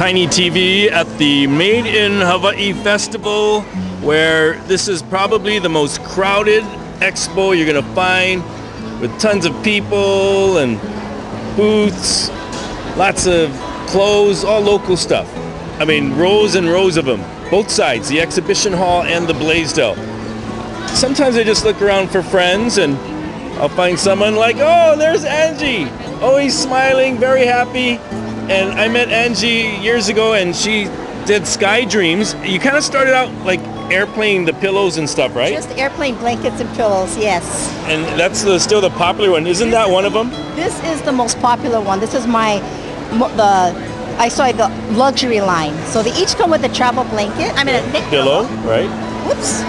Tiny TV at the Made in Hawaii Festival, where this is probably the most crowded expo you're gonna find with tons of people and booths, lots of clothes, all local stuff. I mean, rows and rows of them, both sides, the exhibition hall and the Blaisdell. Sometimes I just look around for friends and I'll find someone like, oh, there's Angie. Always smiling, very happy. And I met Angie years ago and she did Sky Dreams. You kind of started out like airplane the pillows and stuff, right? Just airplane blankets and pillows, yes. And that's the, still the popular one. Isn't that one of them? This is the most popular one. This is my, the, I saw the luxury line. So they each come with a travel blanket. I mean, a thick Pillow, right? Whoops.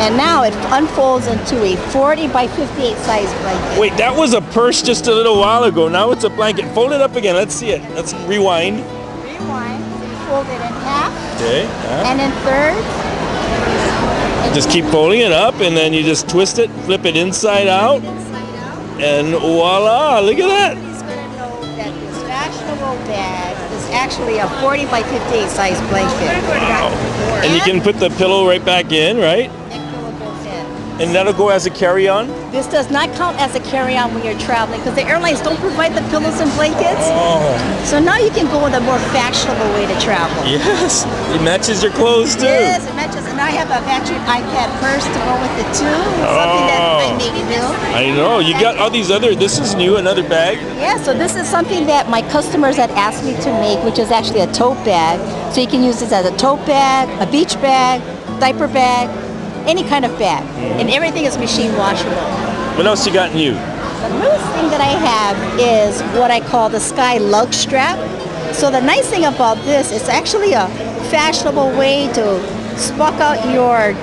And now it unfolds into a 40 by 58 size blanket. Wait, that was a purse just a little while ago. Now it's a blanket. Fold it up again. Let's see it. Let's rewind. Rewind. So you fold it in half Okay. and in thirds. Just keep folding it up and then you just twist it, flip it inside out, Inside out. and voila, look at that. He's gonna know that this fashionable bag is actually a 40 by 58 size blanket. Wow. And you can put the pillow right back in, right? And that'll go as a carry-on? This does not count as a carry-on when you're traveling because the airlines don't provide the pillows and blankets. Oh, So now you can go with a more fashionable way to travel. yes. It matches your clothes too. Yes, it matches. And I have a battery iPad purse to go with it too. Something that Oh. I made do. I know. You got all these other, this is new, another bag. Yeah, so this is something that my customers had asked me to make, which is actually a tote bag. So you can use this as a tote bag, a beach bag, diaper bag, any kind of bag. And everything is machine washable. What else you got new? The newest thing that I have is what I call the Sky Lug Strap. So the nice thing about this, it's actually a fashionable way to spuck out your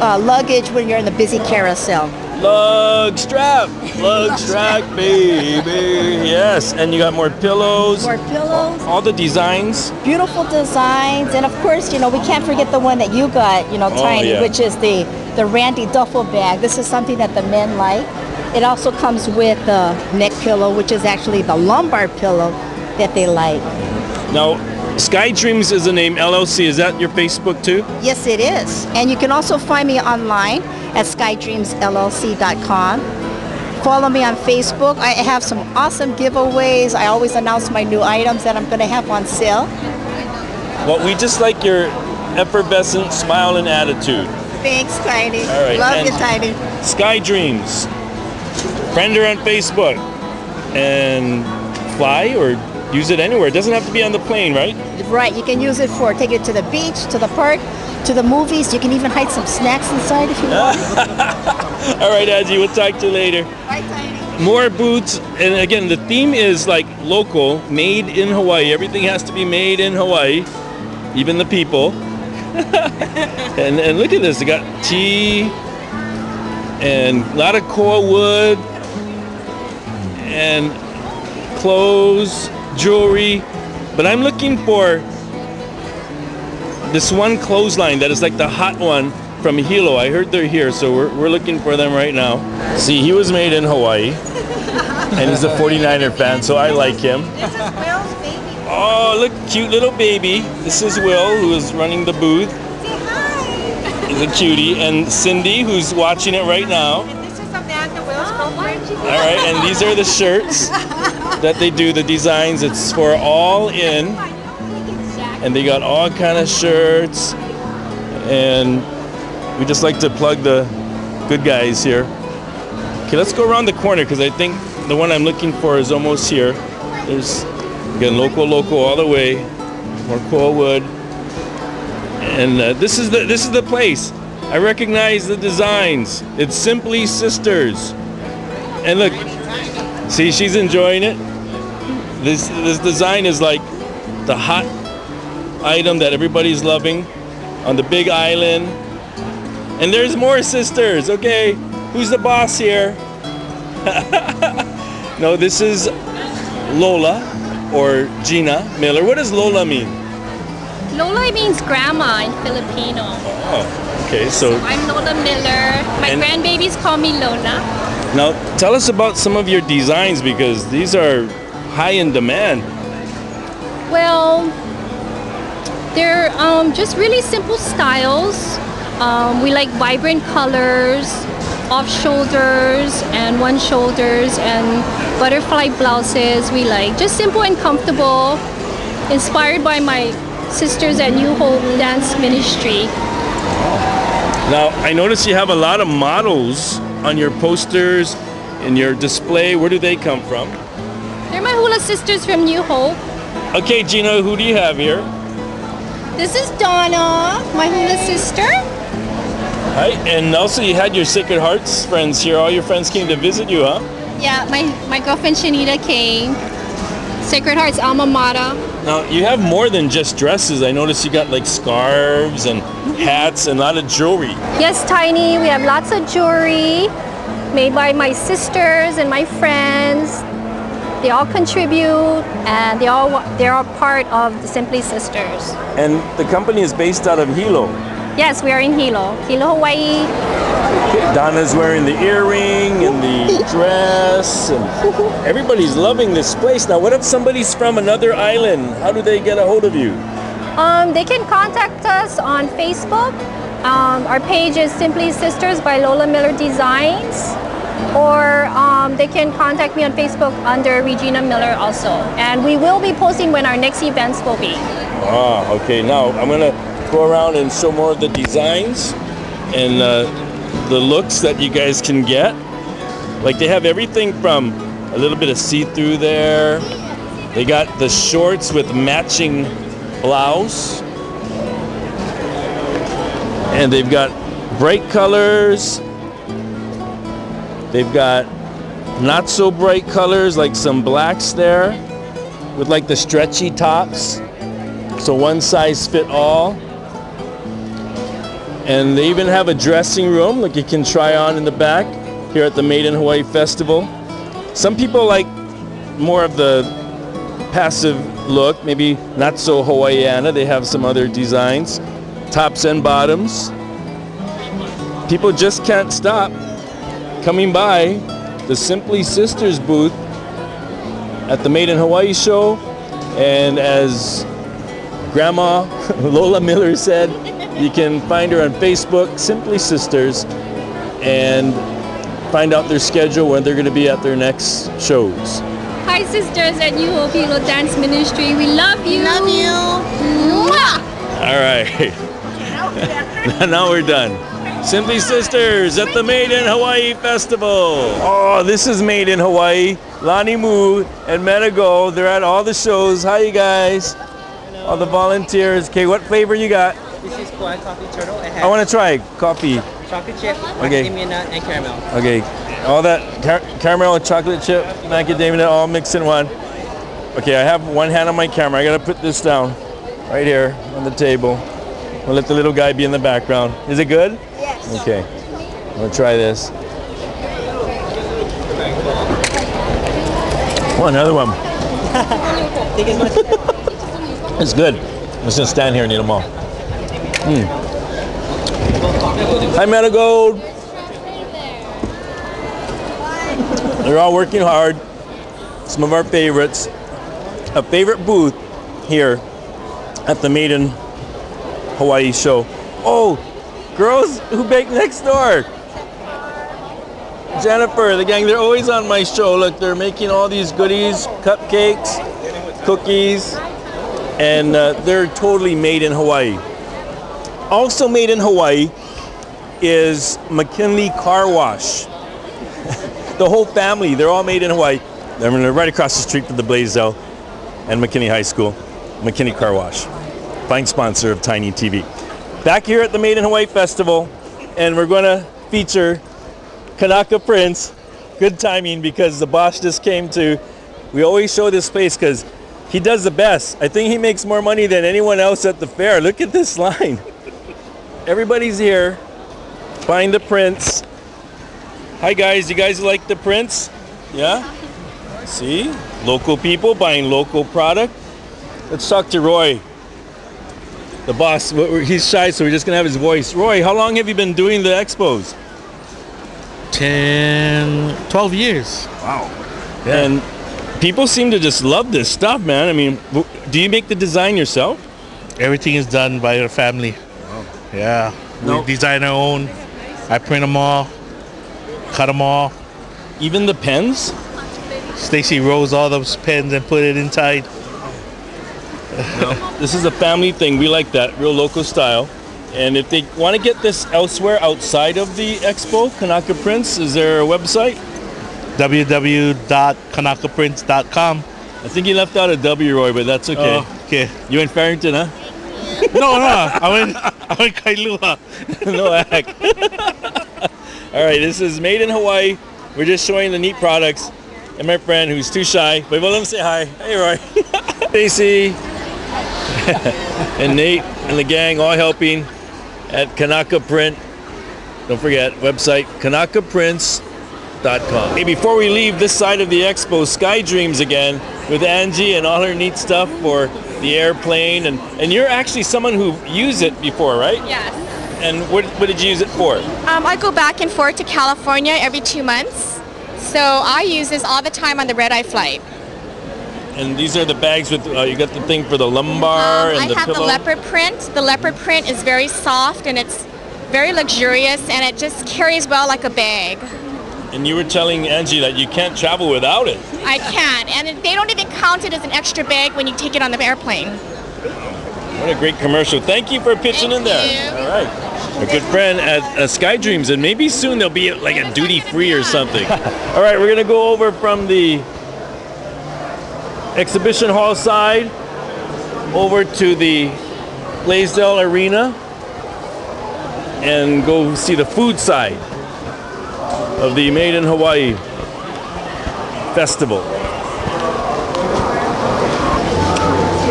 uh, luggage when you're in the busy carousel. Lug strap, lug strap, baby. Yes, and you got more pillows. More pillows, All the designs. beautiful designs, and of course, you know, we can't forget the one that you got, you know, Oh, Tiny, yeah. which is the, the Randy duffel bag. This is something that the men like. It also comes with the neck pillow, which is actually the lumbar pillow that they like. Now, Sky Dreams is the name LLC. Is that your Facebook too? Yes, it is. And you can also find me online at skydreamsllc.com. Follow me on Facebook. I have some awesome giveaways. I always announce my new items that I'm going to have on sale. Well, we just like your effervescent smile and attitude. Thanks, Tiny. All right, Love and- you, Tiny. Sky Dreams. Friend her on Facebook and fly or use it anywhere. It doesn't have to be on the plane, right? Right, you can use it for take it to the beach, to the park, to the movies. You can even hide some snacks inside if you want. All right, Angie, we'll talk to you later. Bye, Tiny. More boots, and again, the theme is like local, made in Hawaii. Everything has to be made in Hawaii, even the people. and, and look at this, they got tea and a lot of koa wood and clothes, jewelry. But I'm looking for this one clothesline that is like the hot one from Hilo. I heard they're here, so we're, we're looking for them right now. See, he was made in Hawaii, and he's a 49er fan, so I like him. This is Will's baby. Oh, look, cute little baby. This is Will, who is running the booth. Say hi. He's a cutie. And Cindy, who's watching it right now. And This is Amanda Will's girlfriend. All right, and these are the shirts that they do, the designs. It's for all in. And they got all kind of shirts. And we just like to plug the good guys here. Okay, let's go around the corner because I think the one I'm looking for is almost here. There's again local, local all the way. More koa wood. And uh, this is the this is the place. I recognize the designs. It's Simply Sisters. And look, see, she's enjoying it. This this design is like the hot item that everybody's loving on the big island. And there's more sisters. Okay, who's the boss here? no, this is Lola or Gina Miller. What does Lola mean? Lola means grandma in Filipino. Oh, okay. So I'm Lola Miller. My And- grandbabies call me Lola. now tell us about some of your designs because these are high in demand. Well, they're um, just really simple styles. Um, we like vibrant colors, off shoulders and one shoulders, and butterfly blouses. We like just simple and comfortable, inspired by my sisters at New Hope Dance Ministry. Now, I notice you have a lot of models on your posters in your display. Where do they come from? They're my hula sisters from New Hope. Okay, Gina, who do you have here? This is Donna, my hula sister. Hi, and also you had your Sacred Hearts friends here. All your friends came to visit you, huh? Yeah, my, my girlfriend Shanita came. Sacred Heart's alma mater. Now, you have more than just dresses. I noticed you got like scarves and hats and a lot of jewelry. Yes, Tiny, we have lots of jewelry made by my sisters and my friends. They all contribute and they all they are part of the Simply Sisters. And the company is based out of Hilo. Yes, we are in Hilo, Hilo, Hawaii. Donna's wearing the earring and the dress, and everybody's loving this place. Now, what if somebody's from another island? How do they get a hold of you? Um, they can contact us on Facebook. Um, our page is Simply Sisters by Lola Miller Designs. Or um, they can contact me on Facebook under Regina Miller also. And we will be posting when our next events will be. Ah, okay. Now I'm gonna go around and show more of the designs and uh, the looks that you guys can get. Like they have everything from a little bit of see-through there. They got the shorts with matching blouse. And they've got bright colors. They've got not so bright colors, like some blacks there, with like the stretchy tops. So one size fit all. And they even have a dressing room, like you can try on in the back here at the Made in Hawaii Festival. Some people like more of the passive look, maybe not so Hawaiiana. They have some other designs, tops and bottoms. People just can't stop coming by the Simply Sisters booth at the Made in Hawaii show. And as Grandma Lola Miller said, you can find her on Facebook, Simply Sisters, and find out their schedule when they're going to be at their next shows. Hi, sisters at New Hope Hilo Dance Ministry. We love you. Love you. Mwah! All right. now we're done. Simply Sisters at the Made in Hawaii Festival. Oh, this is Made in Hawaii. Lani Moo and Meadow Gold, they're at all the shows. Hi, you guys. Hello. All the volunteers. Okay, what flavor you got? This is Koi Coffee Turtle. It has I want to try coffee. chocolate chip, Okay. macadamia nut, and caramel. Okay, all that car- caramel, chocolate chip, macadamia nut, all mixed in one. Okay, I have one hand on my camera. I gotta put this down right here on the table. We'll let the little guy be in the background. Is it good? Okay, I'm gonna try this. Oh, another one. Take as much. It's good. I'm just gonna stand here and eat them all. Mm. Hi, Meadow Gold. They're all working hard. Some of our favorites. A favorite booth here at the Made in Hawaii show. Oh, girls who bake next door. Jennifer, the gang, they're always on my show. Look, they're making all these goodies, cupcakes, cookies, and uh, they're totally made in Hawaii. Also made in Hawaii is McKinley Car Wash. the whole family, they're all made in Hawaii. They're right across the street from the Blaisdell and McKinley High School. McKinley Car Wash, fine sponsor of Tiny TV. Back here at the Made in Hawaii Festival, and we're going to feature Kanaka Prints. Good timing because the boss just came to. We always show this place because he does the best. I think he makes more money than anyone else at the fair. Look at this line. Everybody's here buying the prints. Hi guys, you guys like the prints? Yeah? See? Local people buying local product. Let's talk to Roy. The boss, he's shy, so we're just gonna have his voice. Roy, how long have you been doing the expos? 10, 12 years. Wow. And People seem to just love this stuff, man. I mean, do you make the design yourself? Everything is done by our family. Yeah. No. We design our own. I print them all, cut them all. Even the pens? Stacy rolls all those pens and put it inside. This is a family thing. We like that, real local style. And if they want to get this elsewhere outside of the expo, Kanaka Prints, is there a website? www.kanakaprints.com. I think you left out a W, Roy, but that's okay. Oh, okay. You in Farrington, huh? No, no. I went, I went Kailua. no heck. All right, this is made in Hawaii. We're just showing the neat products. And my friend who's too shy, but well, let him say hi. Hey, Roy. Stacy and Nate and the gang all helping at Kanaka Print. Don't forget, website kanakaprints.com. Hey, before we leave this side of the expo, Sky Dreams again with Angie and all her neat stuff for the airplane. And, and you're actually someone who used it before, right? Yes. And what, what did you use it for? Um, I go back and forth to California every two months. So I use this all the time on the red eye flight. And these are the bags with, uh, you got the thing for the lumbar Um, and I the have pillow. the leopard print. The leopard print is very soft and it's very luxurious and it just carries well like a bag. and you were telling Angie that you can't travel without it. I can't, And they don't even count it as an extra bag when you take it on the airplane. What a great commercial. Thank you for pitching Thank in there. you. All right. A good friend at uh, Sky Dreams, and maybe soon there'll be like a duty free or something. All right, we're going to go over from the exhibition hall side over to the Blaisdell Arena and go see the food side of the Made in Hawaii festival.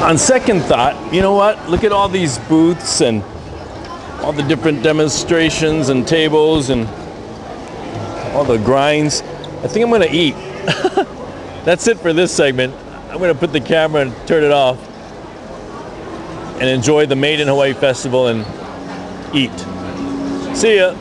On second thought, you know what? Look at all these booths and all the different demonstrations and tables and all the grinds. I think I'm going to eat. That's it for this segment. I'm going to put the camera and turn it off and enjoy the Made in Hawaii Festival and eat. See ya.